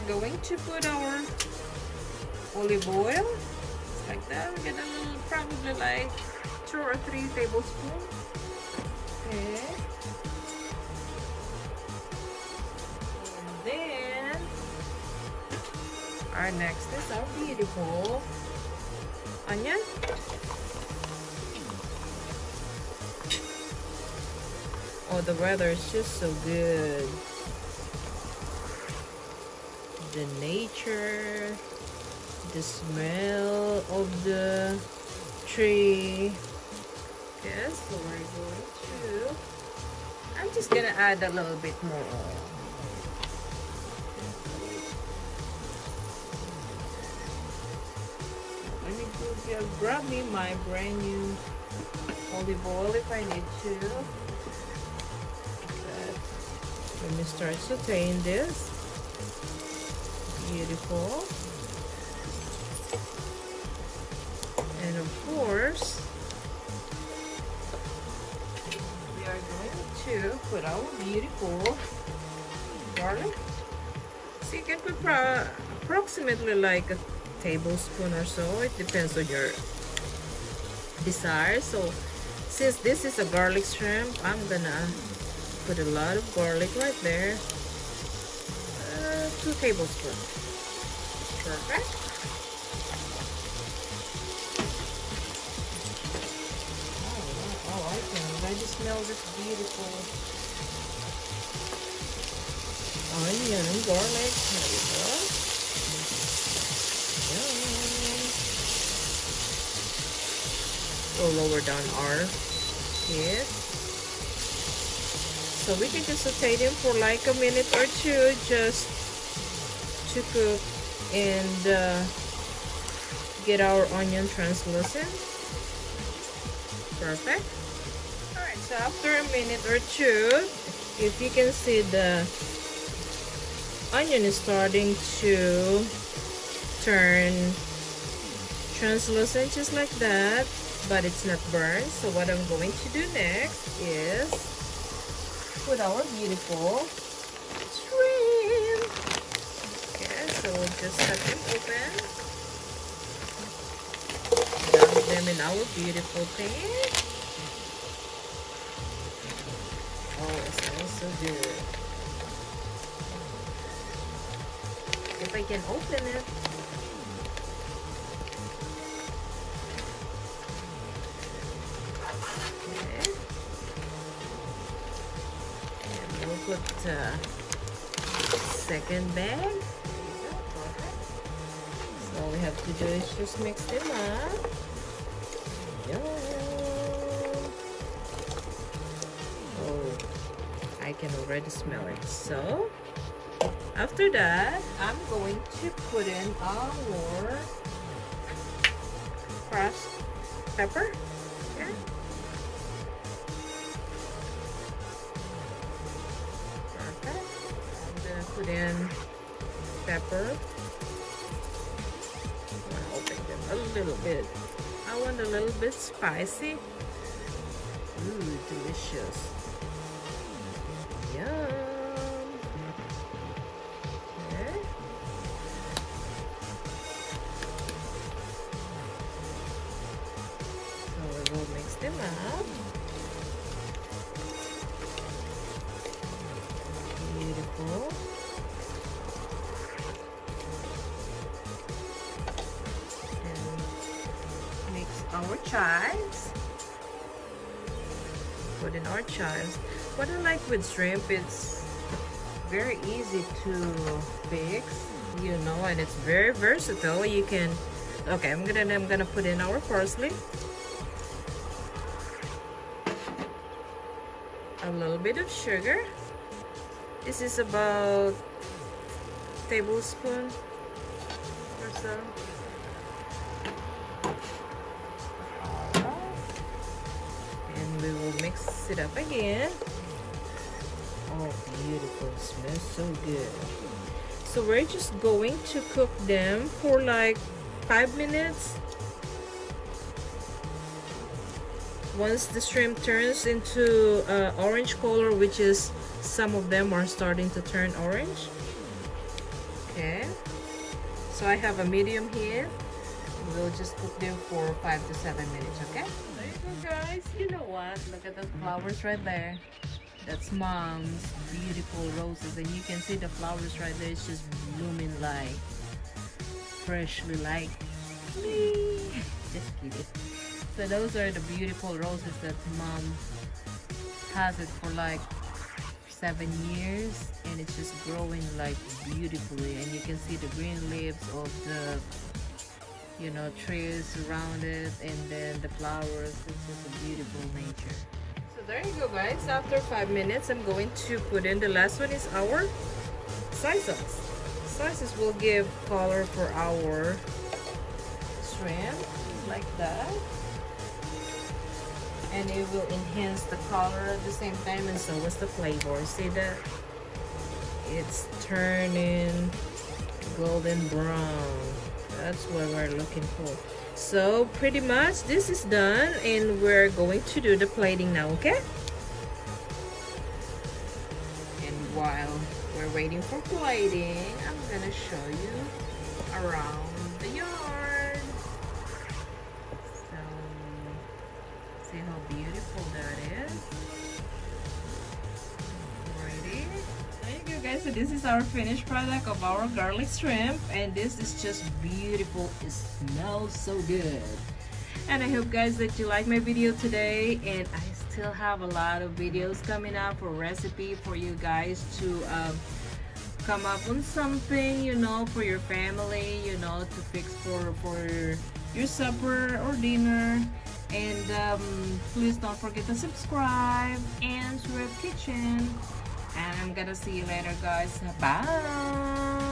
we're going to put our olive oil. Just like that we get a little probably like two or three tablespoons. Okay. And then our next is our beautiful onion. Oh the weather is just so good the nature, the smell of the tree. Okay, so we're going to, I'm just gonna add a little bit more oil. Let me go grab me my brand new olive oil if I need to. Let me start sauteing this beautiful. And of course, we are going to put our beautiful garlic. So you can put approximately like a tablespoon or so. It depends on your desire. So since this is a garlic shrimp, I'm gonna put a lot of garlic right there. Two tablespoons perfect. Oh, oh, I can already smell this beautiful onion and garlic. There you go. Yum. We'll lower down our heat. So we can just saute them for like a minute or two just to cook and uh, get our onion translucent. Perfect. All right so after a minute or two if you can see the onion is starting to turn translucent just like that but it's not burned. So what I'm going to do next is put our beautiful so we'll just cut them open. Dump them in our beautiful pan oh it smells so good. If I can open it. Okay. And we'll put uh, second bag all we have to do is just mix them up. Yum. Oh, I can already smell it. So, after that, I'm going to put in our crushed pepper. Okay. Perfect. I'm gonna put in pepper a little bit. I want a little bit spicy. Ooh, delicious. Yum. Our chives. Put in our chives. What I like with shrimp, it's very easy to fix, you know, and it's very versatile. You can, okay, I'm gonna, I'm gonna put in our parsley. A little bit of sugar. This is about tablespoon or so. mix it up again. Oh, beautiful. Smells so good. So we're just going to cook them for like five minutes. Once the shrimp turns into uh, orange color, which is some of them are starting to turn orange. Okay. So I have a medium here. We'll just cook them for five to seven minutes, okay? Guys you know what? Look at those flowers right there. That's mom's beautiful roses and you can see the flowers right there. It's just blooming like freshly like me just kidding. So those are the beautiful roses that mom has it for like seven years and it's just growing like beautifully. And you can see the green leaves of the you know trees around it and then the flowers it's just a beautiful nature. So there you go guys. After five minutes i'm going to put in the last one is our soy sauce. Will give color for our shrimp like that. And it will enhance the color at the same time and so is the flavor. See that? It's turning golden brown that's what we're looking for so pretty much this is done and we're going to do the plating now okay and while we're waiting for plating i'm gonna show you around the yard so See how beautiful that is? Ready? There you guys, so this is our finished product of our garlic shrimp and this is just beautiful. It smells so good. And I hope guys that you like my video today and I still have a lot of videos coming up for recipe for you guys to um, come up with something you know for your family you know to fix for for your supper or dinner and um, please don't forget to subscribe AnnSarap Kitchen and I'm gonna see you later guys. Bye